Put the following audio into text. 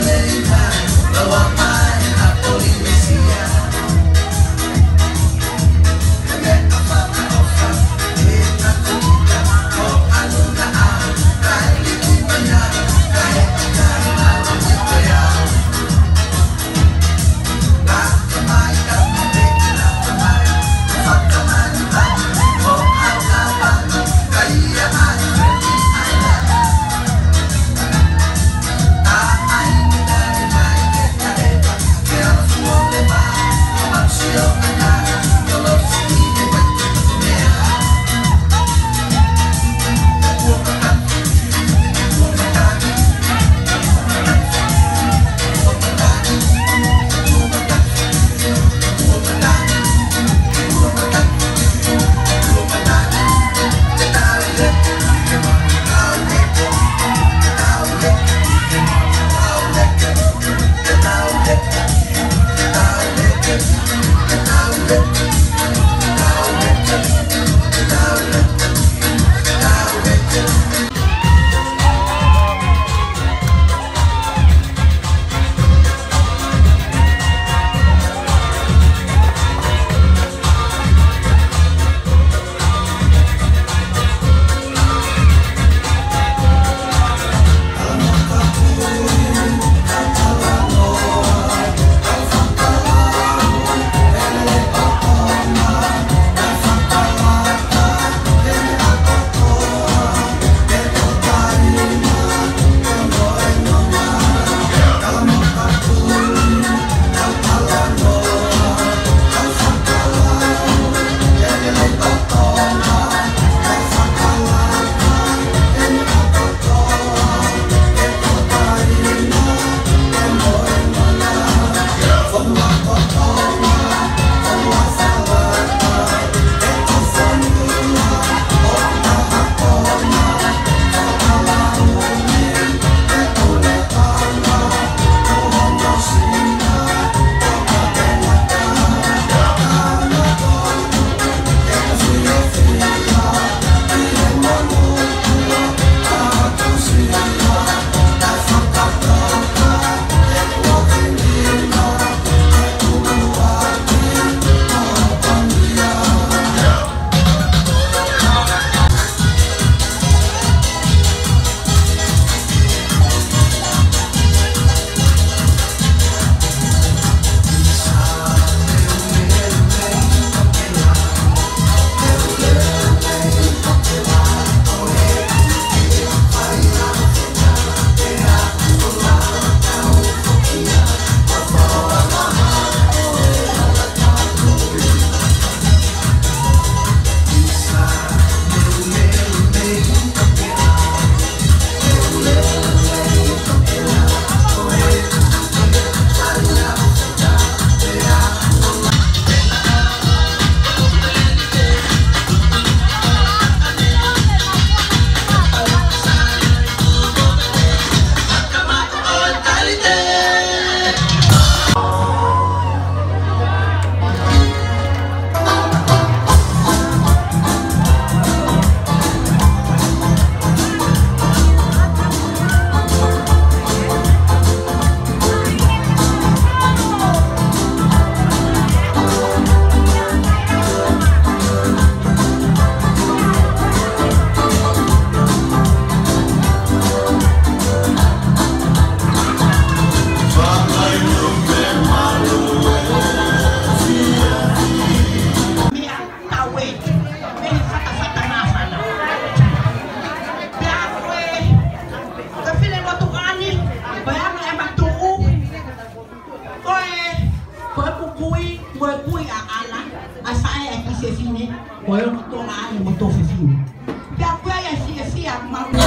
the I'm Fifinho. Ou eu não tô lá, né? Botou o Fifinho. Minha mulher é filha, filha, maluca.